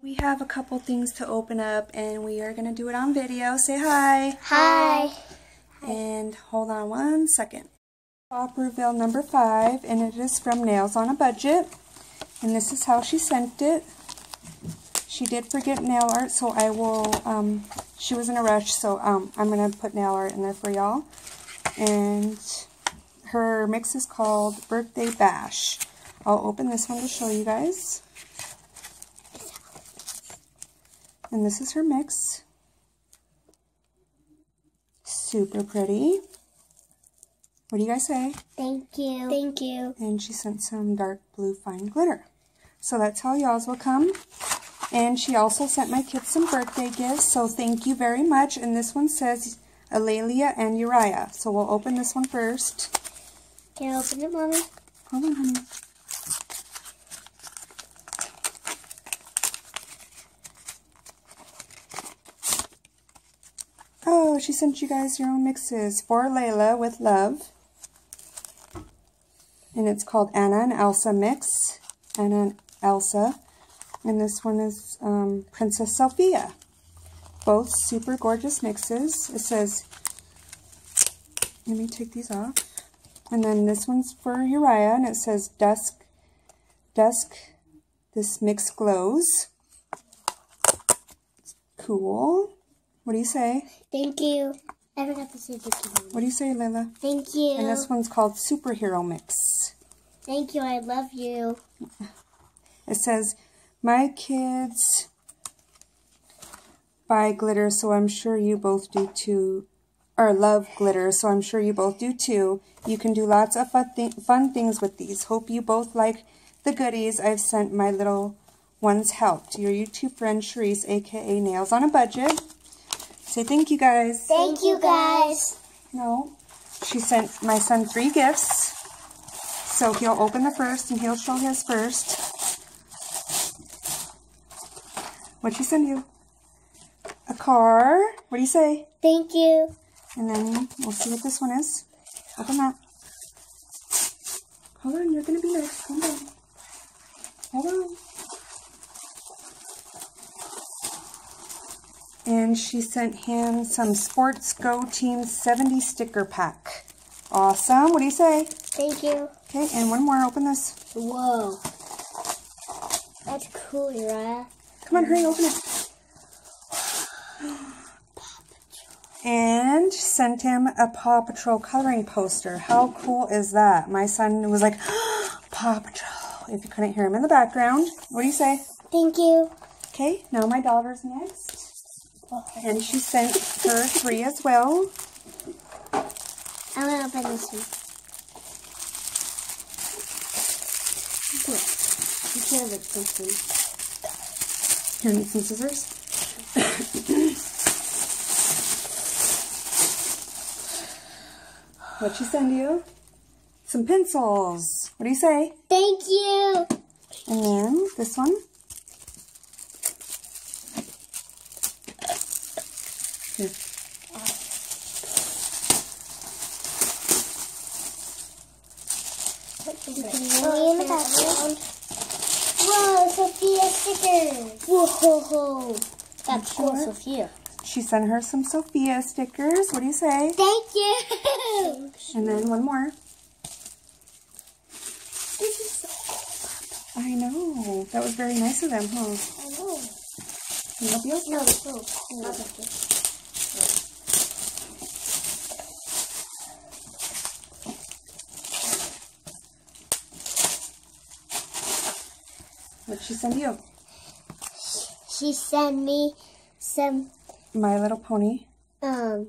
We have a couple things to open up and we are going to do it on video. Say hi. Hi. And hold on one second. Opperville number five and it is from Nails on a Budget. And this is how she sent it. She did forget nail art so I will, um, she was in a rush so um, I'm going to put nail art in there for y'all. And her mix is called Birthday Bash. I'll open this one to show you guys. And this is her mix. Super pretty. What do you guys say? Thank you. Thank you. And she sent some dark blue fine glitter. So that's how y'all's will come. And she also sent my kids some birthday gifts, so thank you very much. And this one says Alalia and Uriah. So we'll open this one first. Can I open it, Mommy? Hold on, honey. She sent you guys your own mixes. For Layla with love. And it's called Anna and Elsa Mix. Anna and Elsa. And this one is um, Princess Sophia. Both super gorgeous mixes. It says, let me take these off. And then this one's for Uriah, and it says Dusk, Dusk, this mix glows. Cool. What do you say? Thank you. I forgot to say thank you. What do you say, Layla? Thank you. And this one's called Superhero Mix. Thank you. I love you. It says, my kids buy glitter, so I'm sure you both do too. Or love glitter, so I'm sure you both do too. You can do lots of fun, fun things with these. Hope you both like the goodies I've sent my little ones helped. Your YouTube friend, Cherise, aka Nails on a Budget. Say thank you, guys. Thank you, guys. No. She sent my son three gifts. So he'll open the first and he'll show his first. What'd she send you? A car. What do you say? Thank you. And then we'll see what this one is. Open that. Hold on, you're gonna be next. Calm down. Hold on. And she sent him some Sports Go Team 70 sticker pack. Awesome. What do you say? Thank you. Okay, and one more. Open this. Whoa. That's cool, Uriah. Come on, hurry, open it. And sent him a Paw Patrol coloring poster. How cool is that? My son was like, Paw Patrol. If you couldn't hear him in the background. What do you say? Thank you. Okay, now my daughter's next. And she sent her three as well. I'm gonna open this one. You can't this one. Here, need some scissors. What'd she send you? Some pencils. What do you say? Thank you. And then this one. Here. Mommy in the background. Whoa, Sophia stickers. Whoa, that's cool, Sure. Sophia. She sent her some Sophia stickers. What do you say? Thank you. And then one more. This is so cool. I know. That was very nice of them, huh? I know. Can help you? No, no, not What'd she send you? She sent me some My Little Pony. um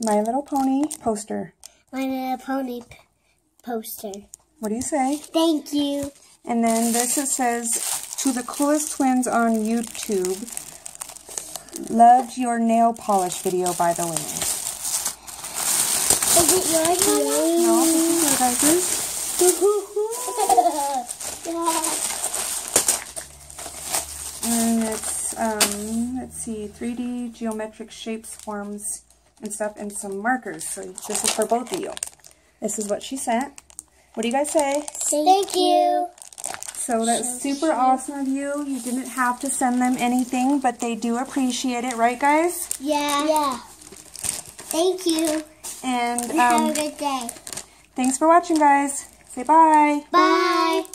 My Little Pony poster. My Little Pony poster. What do you say? Thank you. And then this it says, to the coolest twins on YouTube. Loved your nail polish video, by the way. Is it yours, Mommy? No, this is your guys's. And it's, um, let's see, 3D geometric shapes, forms, and stuff, and some markers. So this is for both of you. This is what she sent. What do you guys say? Thank you. So that's super awesome of you. You didn't have to send them anything, but they do appreciate it, right, guys? Yeah. Yeah. Thank you. And Have um, a good day. thanks for watching, guys. Say bye. Bye.